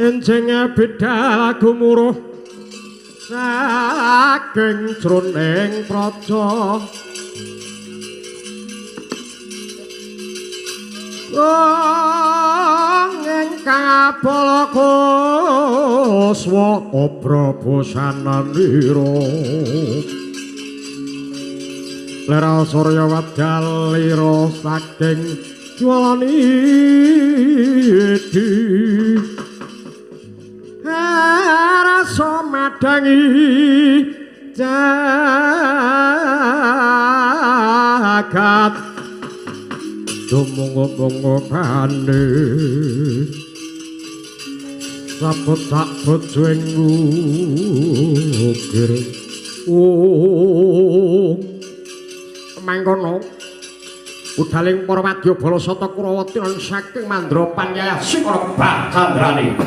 enjing beda gumuruh. Saking jroning praja. Wong ingkang apala kuswa obra bosananira Lera Surya wadalira saking jualani di rasa madangi jagat. Dumungu-mungu bane sabut-sabut jueng ngukir oh. Mangkono udaling para wadya bala sata kurawati lan saking mandra panyaya sing ora bakandrane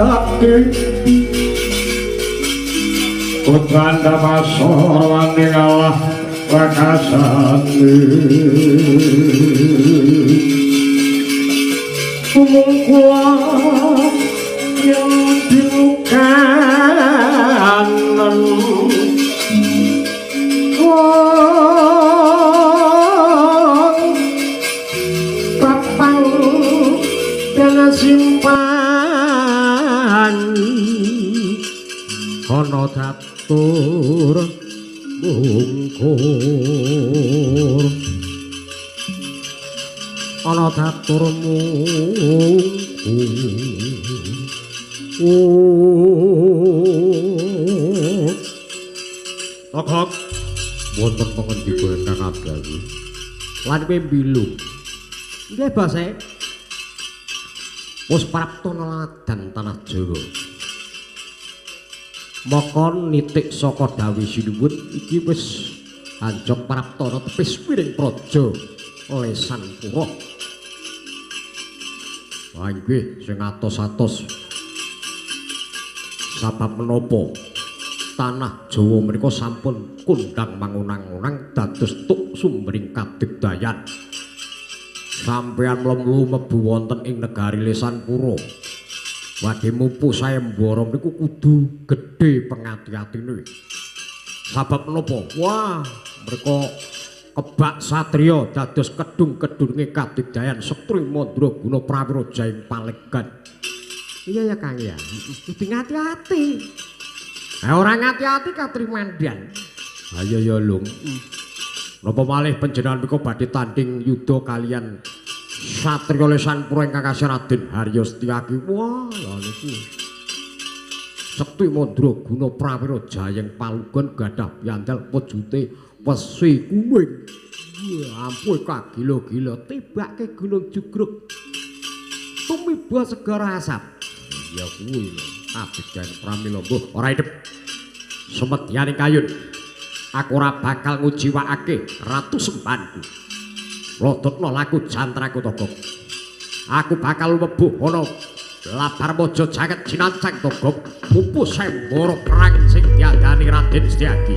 Raden Putranda Masor Wani kalah Rakasani Umum kula Mungkur Okok wonten pangendika ingkang abdalu lan kowe mbilu. Nggih bose wis prapta neladan tanah Jawa. Maka nitik saka dawi sinuwun iki wis anjok praptana tepis piring praja lesan pura Nggih sing atos-atos sabab menapa tanah Jawa menika sampun kundang mangunang-unang dados tuk sumbering kadigdayan sampeyan mlemlu mlebu wonten ing negari lesan pura Wadhe mupu sayembara niku kudu gedhe pengati-atine. Sabab menapa? Wah, mereka kebak satriya dados kedung-kedunge kadigdayan Setri Mandra Guna Prawiraja ing Palegan. Iya ya Kang ya. Kudu ngati-ati. Eh ora ngati-ati Katrimandan. Ayo ya Lung. Napa malih panjenengan menika badhe tanding yuda kalian Satria Lesanpura ingkang kasih Raden Haryo Setyaki. Wah, lha niku. Sekti Mandra Guna Prawira Jayeng Palugon gadah piandel wujute wesi kuning. Ampun kagila-gila tibake Gunung Jugruk. Tumiba segara asap. Ya kuwi lho. Abidan pramila mbuh ora idep. Sumedyaning kayun. Aku ora bakal ngujiwakake ratu sembanku. lodotno laku jantraku togok aku bakal mlebu ana labar mojo jaket jinancang togok pupu semboro perang sing diadani Raden Setyaki